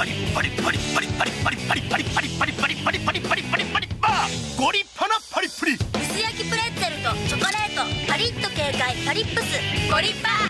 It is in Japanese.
パリパリパリパリパリパリパリパリパリパリパリパリパリパリパリパリパーご立派なパリプリ薄焼きプレッツェルとチョコレートパリッと軽快パリップスご立派